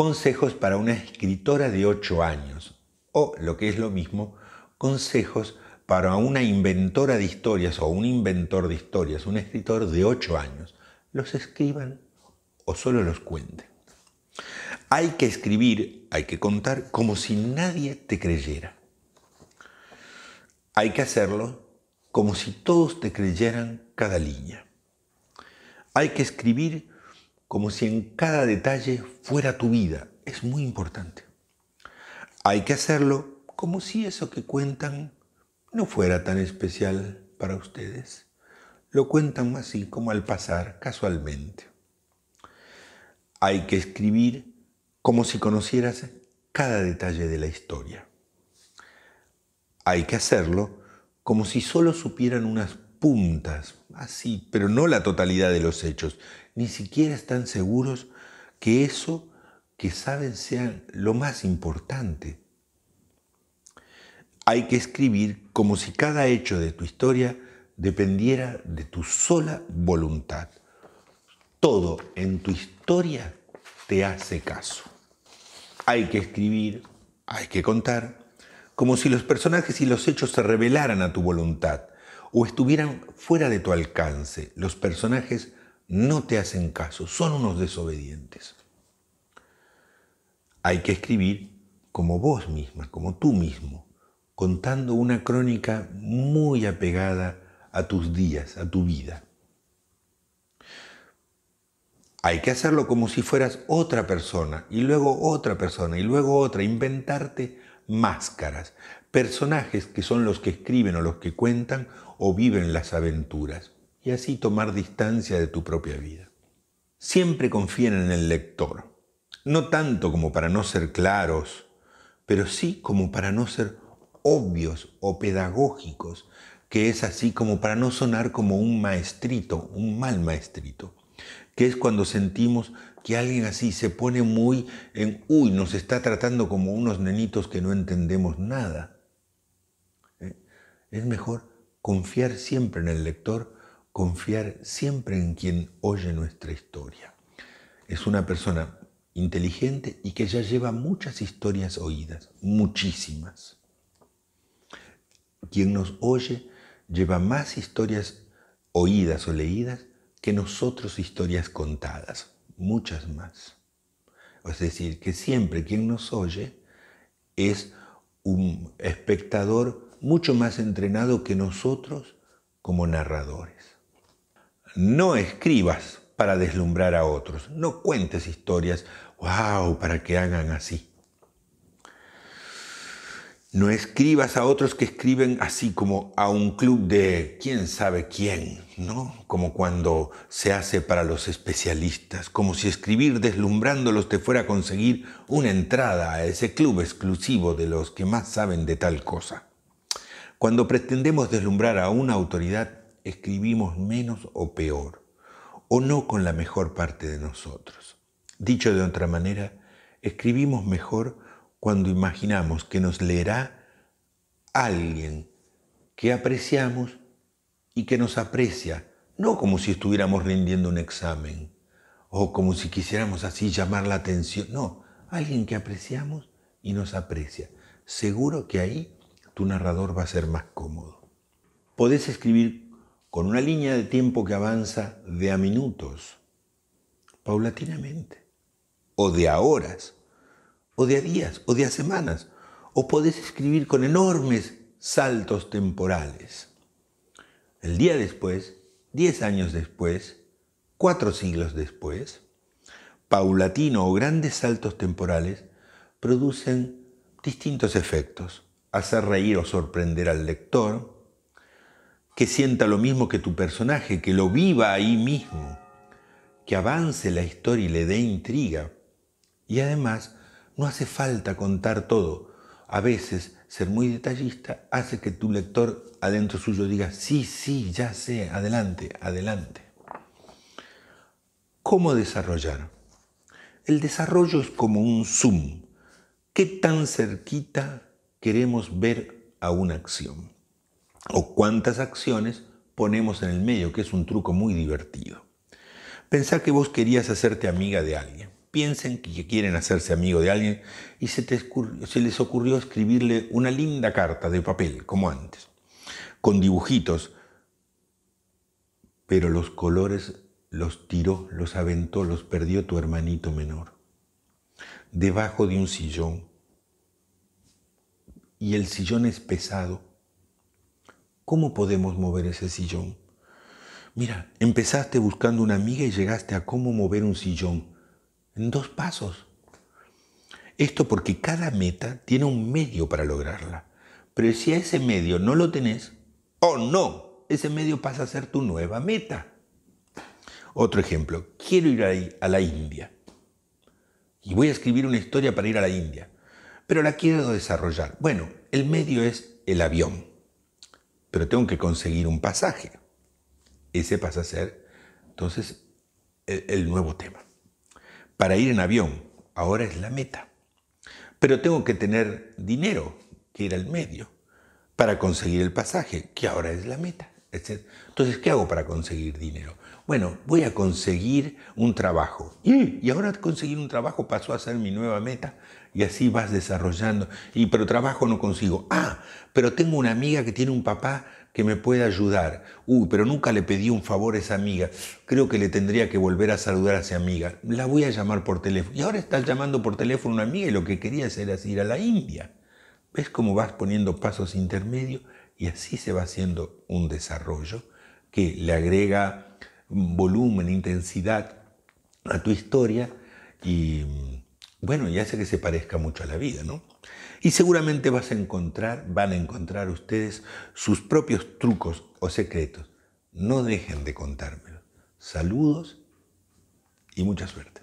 consejos para una escritora de 8 años o, lo que es lo mismo, consejos para una inventora de historias o un inventor de historias, un escritor de 8 años. Los escriban o solo los cuenten. Hay que escribir, hay que contar como si nadie te creyera. Hay que hacerlo como si todos te creyeran cada línea. Hay que escribir como si en cada detalle fuera tu vida. Es muy importante. Hay que hacerlo como si eso que cuentan no fuera tan especial para ustedes. Lo cuentan así como al pasar, casualmente. Hay que escribir como si conocieras cada detalle de la historia. Hay que hacerlo como si solo supieran unas puntas, así, pero no la totalidad de los hechos. Ni siquiera están seguros que eso que saben sea lo más importante. Hay que escribir como si cada hecho de tu historia dependiera de tu sola voluntad. Todo en tu historia te hace caso. Hay que escribir, hay que contar, como si los personajes y los hechos se revelaran a tu voluntad o estuvieran fuera de tu alcance. Los personajes no te hacen caso, son unos desobedientes. Hay que escribir como vos misma, como tú mismo, contando una crónica muy apegada a tus días, a tu vida. Hay que hacerlo como si fueras otra persona y luego otra persona y luego otra, inventarte máscaras, personajes que son los que escriben o los que cuentan o viven las aventuras, y así tomar distancia de tu propia vida. Siempre confíen en el lector, no tanto como para no ser claros, pero sí como para no ser obvios o pedagógicos, que es así como para no sonar como un maestrito, un mal maestrito, que es cuando sentimos que alguien así se pone muy en, uy, nos está tratando como unos nenitos que no entendemos nada. Es mejor confiar siempre en el lector, confiar siempre en quien oye nuestra historia. Es una persona inteligente y que ya lleva muchas historias oídas, muchísimas. Quien nos oye lleva más historias oídas o leídas que nosotros historias contadas muchas más. Es decir, que siempre quien nos oye es un espectador mucho más entrenado que nosotros como narradores. No escribas para deslumbrar a otros, no cuentes historias, wow, para que hagan así. No escribas a otros que escriben así como a un club de quién sabe quién, ¿no? Como cuando se hace para los especialistas, como si escribir deslumbrándolos te fuera a conseguir una entrada a ese club exclusivo de los que más saben de tal cosa. Cuando pretendemos deslumbrar a una autoridad, escribimos menos o peor, o no con la mejor parte de nosotros. Dicho de otra manera, escribimos mejor cuando imaginamos que nos leerá alguien que apreciamos y que nos aprecia, no como si estuviéramos rindiendo un examen o como si quisiéramos así llamar la atención, no, alguien que apreciamos y nos aprecia. Seguro que ahí tu narrador va a ser más cómodo. Podés escribir con una línea de tiempo que avanza de a minutos, paulatinamente, o de a horas, o de a días, o de a semanas, o podés escribir con enormes saltos temporales. El día después, diez años después, cuatro siglos después, paulatino o grandes saltos temporales producen distintos efectos. Hacer reír o sorprender al lector, que sienta lo mismo que tu personaje, que lo viva ahí mismo, que avance la historia y le dé intriga. Y además no hace falta contar todo. A veces ser muy detallista hace que tu lector adentro suyo diga, sí, sí, ya sé, adelante, adelante. ¿Cómo desarrollar? El desarrollo es como un zoom. ¿Qué tan cerquita queremos ver a una acción? ¿O cuántas acciones ponemos en el medio? Que es un truco muy divertido. Pensá que vos querías hacerte amiga de alguien Piensen que quieren hacerse amigo de alguien y se, se les ocurrió escribirle una linda carta de papel, como antes, con dibujitos, pero los colores los tiró, los aventó, los perdió tu hermanito menor, debajo de un sillón. Y el sillón es pesado. ¿Cómo podemos mover ese sillón? Mira, empezaste buscando una amiga y llegaste a cómo mover un sillón en dos pasos. Esto porque cada meta tiene un medio para lograrla. Pero si a ese medio no lo tenés, oh no, ese medio pasa a ser tu nueva meta. Otro ejemplo, quiero ir a la India. Y voy a escribir una historia para ir a la India. Pero la quiero desarrollar. Bueno, el medio es el avión. Pero tengo que conseguir un pasaje. Ese pasa a ser entonces el, nuevo tema. Para ir en avión, ahora es la meta. Pero tengo que tener dinero, que era el medio, para conseguir el pasaje, que ahora es la meta. Entonces, ¿qué hago para conseguir dinero? Bueno, voy a conseguir un trabajo. Y, ahora conseguir un trabajo pasó a ser mi nueva meta. Y así vas desarrollando. Pero trabajo no consigo. Ah, pero tengo una amiga que tiene un papá que me puede ayudar. Uy, pero nunca le pedí un favor a esa amiga. Creo que le tendría que volver a saludar a esa amiga. La voy a llamar por teléfono. Y ahora estás llamando por teléfono a una amiga y lo que querías era ir a la India. ¿Ves cómo vas poniendo pasos intermedios? Y así se va haciendo un desarrollo que le agrega volumen, intensidad a tu historia y bueno, y hace que se parezca mucho a la vida, ¿no? Y seguramente vas a encontrar, van a encontrar ustedes sus propios trucos o secretos. No dejen de contármelo. Saludos y mucha suerte.